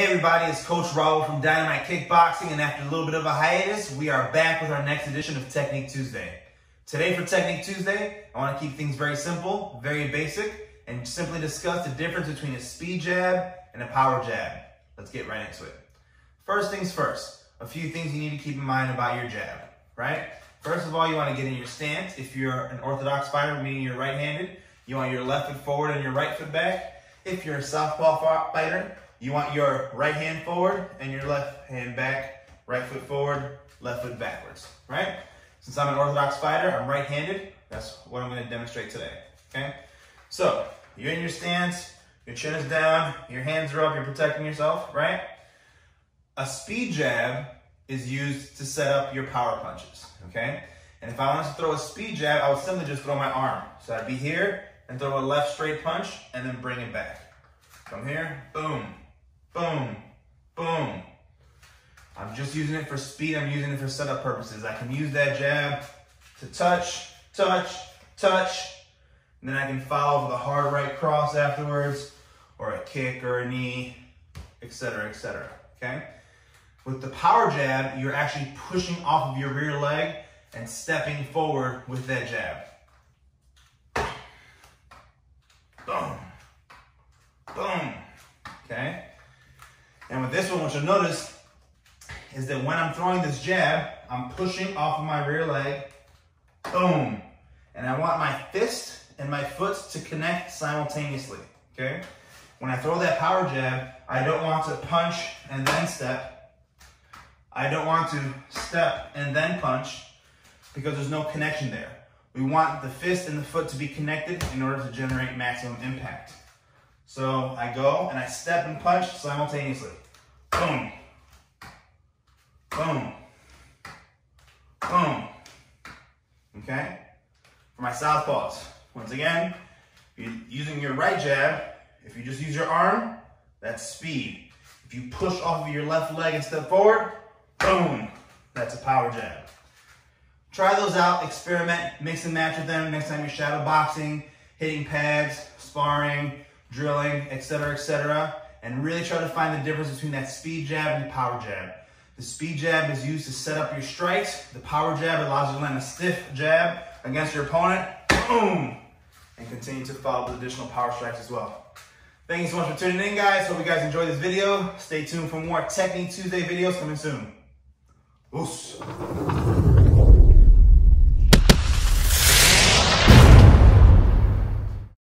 Hey everybody, it's Coach Raul from Dynamite Kickboxing, and after a little bit of a hiatus, we are back with our next edition of Technique Tuesday. Today for Technique Tuesday, I want to keep things very simple, very basic, and simply discuss the difference between a speed jab and a power jab. Let's get right into it. First things first, a few things you need to keep in mind about your jab, right? First of all, you want to get in your stance. If you're an orthodox fighter, meaning you're right-handed, you want your left foot forward and your right foot back. If you're a southpaw fighter, you want your right hand forward and your left hand back, right foot forward, left foot backwards, right? Since I'm an orthodox fighter, I'm right-handed. That's what I'm gonna demonstrate today, okay? So, you're in your stance, your chin is down, your hands are up, you're protecting yourself, right? A speed jab is used to set up your power punches, okay? And if I wanted to throw a speed jab, I would simply just throw my arm. So I'd be here and throw a left straight punch and then bring it back. From here, boom, boom, boom. I'm just using it for speed. I'm using it for setup purposes. I can use that jab to touch, touch, touch, and then I can follow with a hard right cross afterwards, or a kick or a knee, etc., etc. okay? With the power jab, you're actually pushing off of your rear leg and stepping forward with that jab. Boom. Boom. Okay? And with this one, what you'll notice is that when I'm throwing this jab, I'm pushing off of my rear leg, boom. And I want my fist and my foot to connect simultaneously, okay? When I throw that power jab, I don't want to punch and then step. I don't want to step and then punch because there's no connection there. We want the fist and the foot to be connected in order to generate maximum impact. So I go and I step and punch simultaneously. Boom. Boom. Boom. Okay? For my southpaws, once again, using your right jab, if you just use your arm, that's speed. If you push off of your left leg and step forward, boom, that's a power jab. Try those out, experiment, mix and match with them next time you're shadow boxing, hitting pads, sparring, drilling, etc., etc., and really try to find the difference between that speed jab and the power jab. The speed jab is used to set up your strikes. The power jab allows you to land a stiff jab against your opponent, boom, and continue to follow with additional power strikes as well. Thank you so much for tuning in, guys. Hope you guys enjoyed this video. Stay tuned for more Technique Tuesday videos coming soon. Oos.